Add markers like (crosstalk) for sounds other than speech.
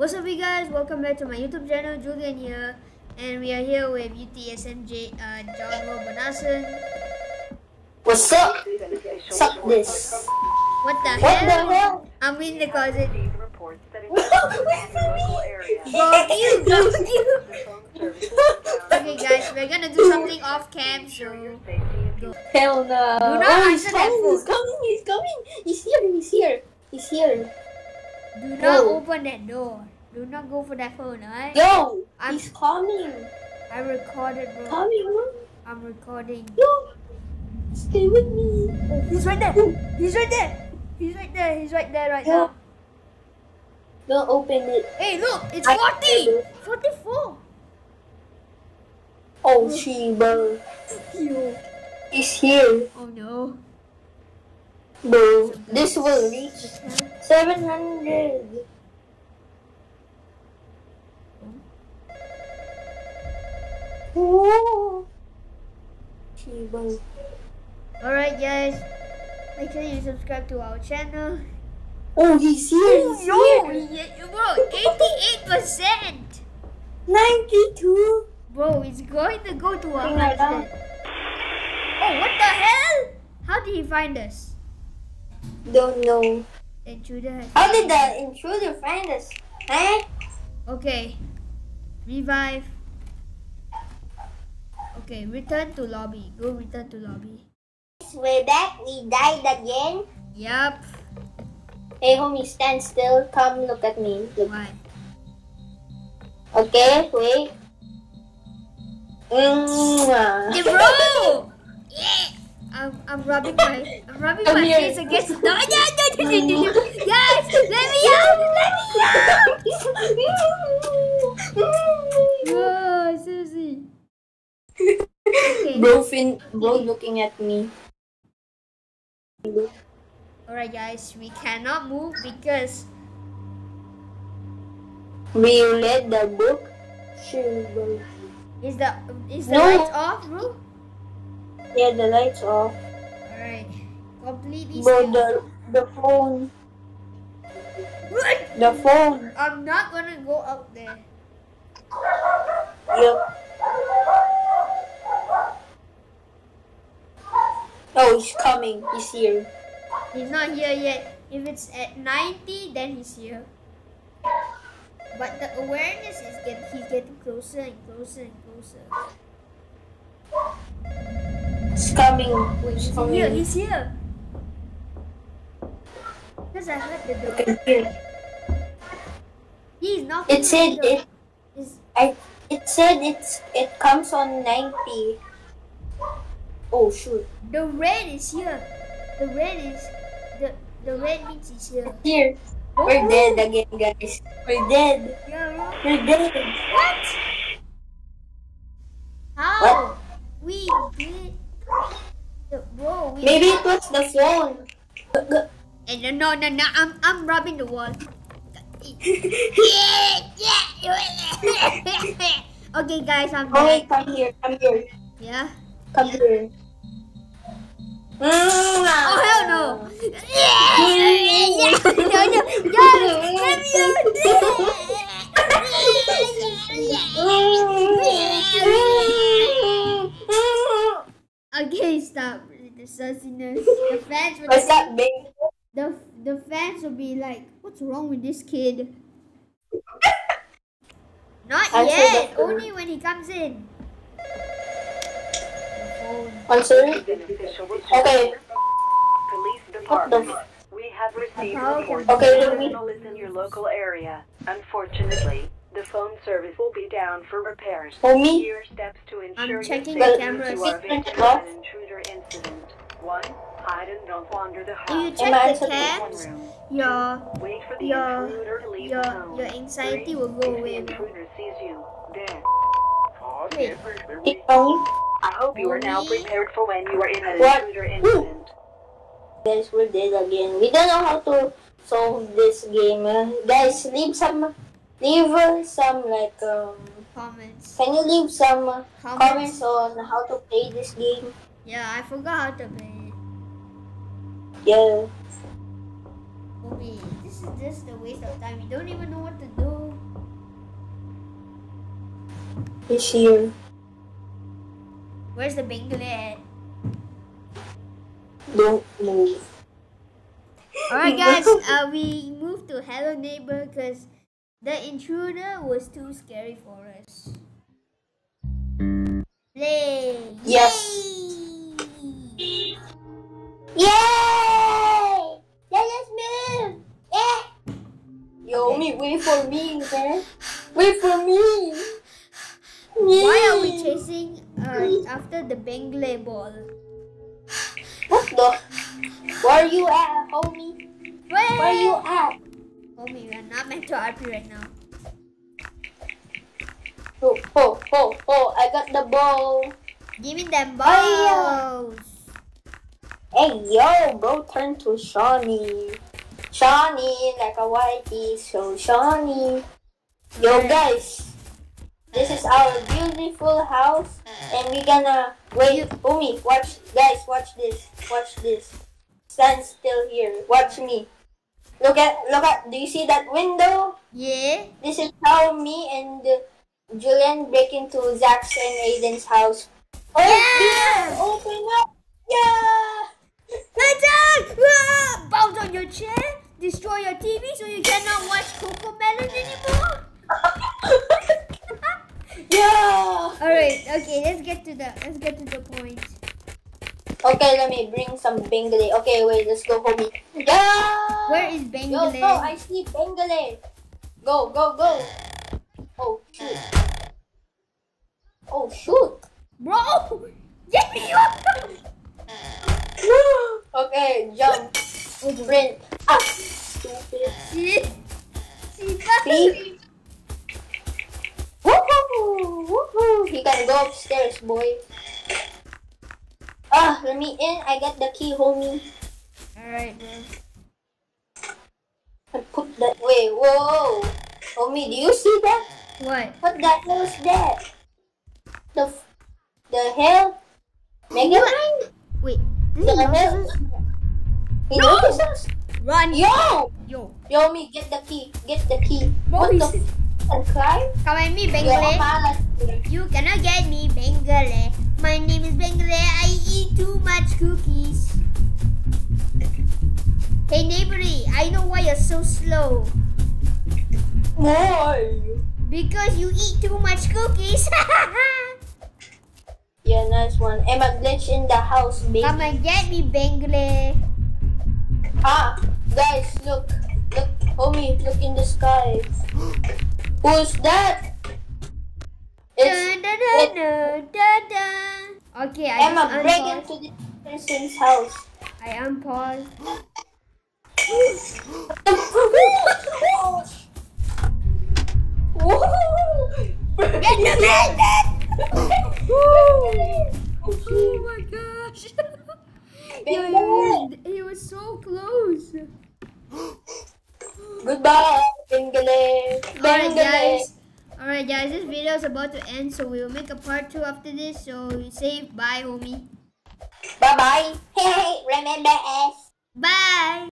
What's up, you guys? Welcome back to my YouTube channel. Julian here, and we are here with UTSMJ uh, John Robanasan. What's up? Suck this. What the What hell? the hell? I'm in the closet. reports that local you, go you. Phone service was down. Okay, guys, we're gonna do something off cam, so Hell no. Do not oh, he's answer that coming, he's coming, he's coming. He's here, he's here. He's here. Do not Go. open that door. Do not go for that phone, alright? Yo, I'm- he's coming. I recorded, bro. Coming, bro. I'm recording. Yo, stay with me. Oh, he's right there. He's right there. He's right there. He's right there right Yo. now. Don't open it. Hey, look, it's I- 40. 44. Oh, Sheba. Yo. He's here, Oh no. bro. This will reach 700. Oh. Sheba. Alright, guys. Make sure you subscribe to our channel. Oh, he's here. He's Yo, here. yeah, bro, 88%. 92. Bro, it's going to go to a down. hundred. Oh, what the hell? How did he find us? Don't know. Intruder. How did the intruder find us? Huh? Okay. Revive. Okay, return to lobby. Go return to lobby. We're back. We died again. Yup. Hey, homie, stand still. Come look at me. Look. Why? Okay, wait. Mwah. Hey, bro! Yeah! I'm, I'm rubbing my I'm rubbing Come my here. face against the (laughs) door. No, no, no, no, no, no. Guys, (laughs) let me out! Let me out! Oh, seriously. Okay. bro, fin, bro, looking at me. Alright guys, we cannot move because We read the book. Sure, bro. is the is the No. lights off, bro? Yeah, the lights off. Alright. Completely Bro, still. the the phone, Run! the phone. I'm not gonna go out there. Yep. Oh, he's coming. He's here. He's not here yet. If it's at 90, then he's here. But the awareness is get he's getting closer and closer and closer. He's coming. Wait, He's he's coming. here, he's here. Because I heard the I door. can hear. He's knocking It said on it. Is- I. It said it's. It comes on ninety. Oh shoot! The red is here. The red is the the red means he's here. Here. We're dead again, guys. We're dead. Yeah, bro. We're dead. What? How? We did. The, bro, we Maybe it was the phone. Eh, and no, no, no, I'm, I'm rubbing the wall. yeah, yeah. okay, guys, I'm Oh wait, back. come here. Come here. Yeah. Come here. Oh hell no! Yeah, no, no, no, let me out. Okay, stop the sassiness. (laughs) The fans will What's that, babe? the the fans will be like, "What's wrong with this kid?" (laughs) Not Answer yet. Only when he comes in. The phone. Answer. Beneficial Okay. Police department. We have received How reports Okay, that let me- signal is in your local area. Unfortunately, the phone service will be down for repairs. For me? are steps to ensure your checking the safety cameras. One, hide and don't wander the If you check Am I the answering cams, your Wait for the your intruder to leave your the your anxiety Three, will go if away. bro. intruder sees you, then. Wait. Hey, homie. I hope you are now prepared for when you are in an What? intruder incident. Guys, we're dead again. We don't know how to solve this game. Uh, guys, leave some, leave uh, some like um. Comments. Can you leave some uh, Comments. comments on how to play this game? Yeah, I forgot how to play it. Yeah. Okay, this is just a waste of time. You don't even know what to do. He's here. Where's the Bengali at? Don't move. Alright (laughs) guys, uh, we moved to Hello Neighbor because the intruder was too scary for us. Play! Yes. Yay! Yay! Let us move! Yeah! Me, wait for me, man. Wait for me! Why are we chasing uh, after the Bengali ball? What the? Where are you at, homie? Where, Where you at? Homie, we are not meant to RP right now. Oh, oh, oh, oh, I got the ball. Give me them balls! Hey, yo, bro, turn to Shawnee. Shawnee, like a whitey, so Shawnee. Yo, guys, this is our beautiful house, and we gonna wait. Umi, watch, guys, watch this, watch this. Stand still here. Watch me. Look at, look at. Do you see that window? Yeah? This is how me and Julian break into Zach's and Aiden's house. Oh, Yeah! Open up! Yeah! Attack! Ah! (laughs) Bounce on your chair, destroy your TV so you cannot watch Coco Melon anymore. (laughs) yeah! Alright, okay, let's get to the let's get to the point. Okay, let me bring some Bengali. Okay, wait, let's go, homie. Yeah! Where is Yo, Bengali? go, I see Bengali. Go, go, go. Oh, shoot. Oh, shoot. Bro! Get me up! okay, jump. Sprint. Ah, stupid. See? See? See? Woohoo! Woohoo! He can go upstairs, boy. Ah, let me in. I got the key, homie. Alright, bro. I put that way. Whoa! Homie, do you see that? What? What the hell is that? The f- the hell? Mega Man? Wait, The is hell? nonsense? He noticed us? Run! Yo! Yo! Yo, me, get the key. Get the key. What the he's- f- and climb? Come at me, Bengali. You cannot get me, Bengali. My name is Bengali. I eat too much cookies. Hey, neighbory, I know why you're so slow. Why? Because you eat too much cookies. (laughs) Yeah, nice one. Emma glitch in the house, baby. Come and get me, Bengali. Ah, guys, look. Look, homie, look in the sky. Who's that? It's dun, dun, dun. Okay, I Emma, break into this person's house. I unpause. Get the magnet! Oh my gosh! Yo, (laughs) he, was, he was so close. Goodbye, Bengale. Alright, guys. Alright, guys. This video is about to end, so we will make a part two after this. So say bye, homie. Bye bye. Hey, remember us. Bye.